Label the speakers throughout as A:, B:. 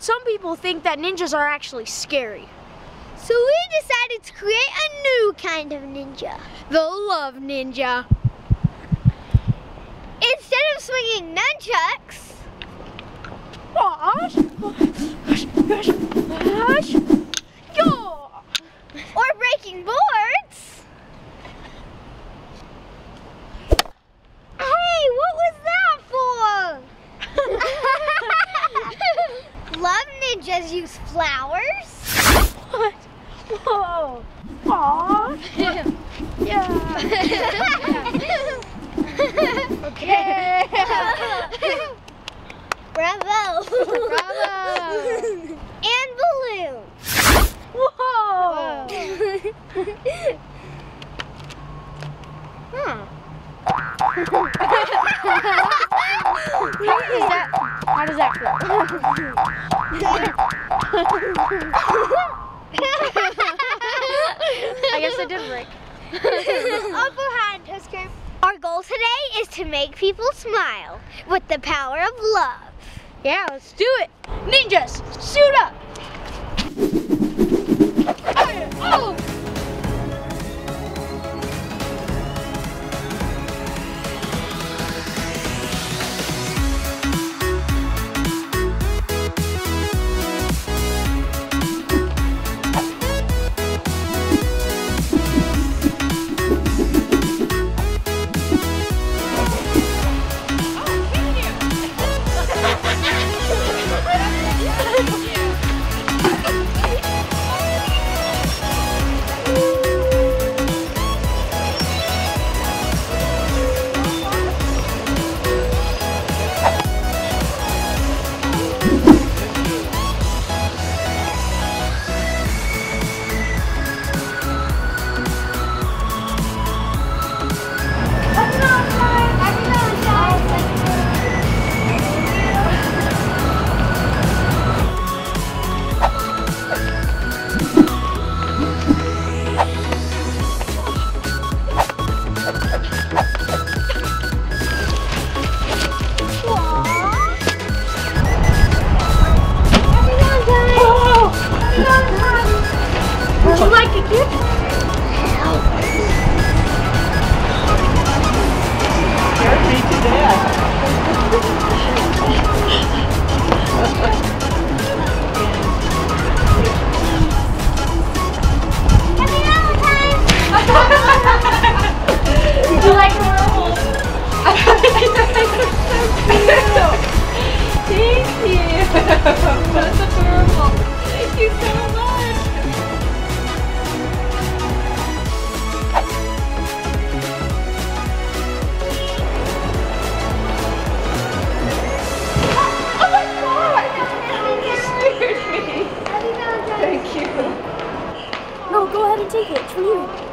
A: some people think that ninjas are actually scary.
B: So we decided to create a new kind of ninja.
A: The love ninja.
B: Instead of swinging ninjas flowers.
A: What? Whoa! Aw! yeah. Okay.
B: Bravo.
A: Bravo.
B: and balloons.
A: Whoa! Hmm. How does that? How does that feel? I guess it did break.
B: Up behind us, Our goal today is to make people smile with the power of love.
A: Yeah, let's do it. Ninjas, suit up.
C: 一
A: 会儿
D: 出去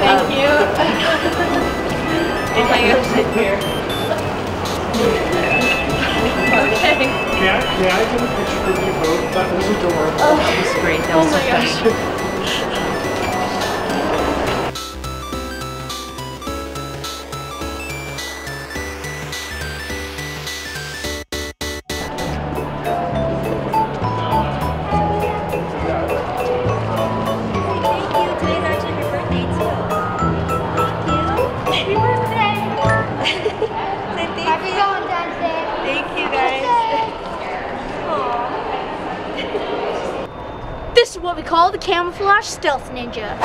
D: good.
A: Thank you.
D: And I gotta sit here.
A: Okay.
E: May I, may I get a picture of you both? That was adorable.
D: Oh, that was great. That
A: Oh my
D: so
A: gosh. This is what we call the camouflage stealth ninja.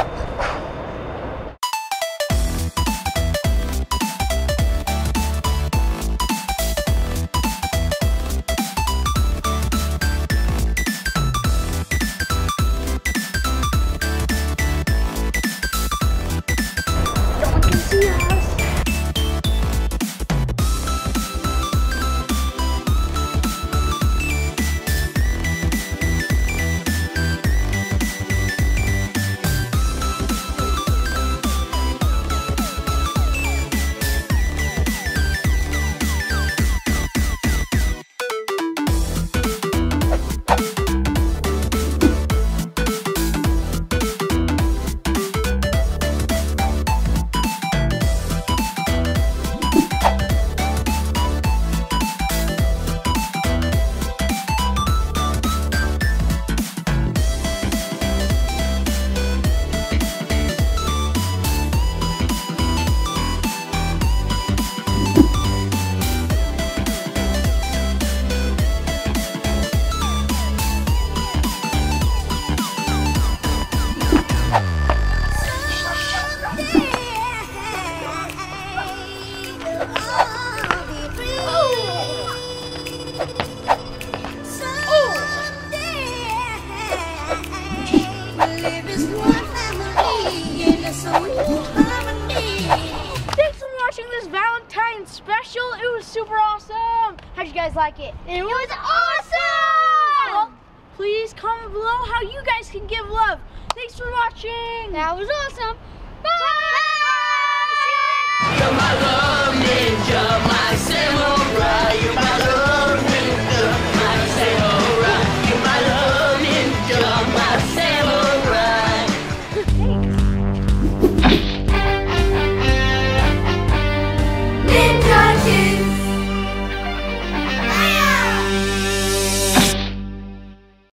A: Valentine's special. It was super awesome. How'd you guys like it?
B: It was awesome!
A: Well, please comment below how you guys can give love. Thanks for watching.
B: That was awesome. Bye!
A: Bye.
F: You're my love ninja,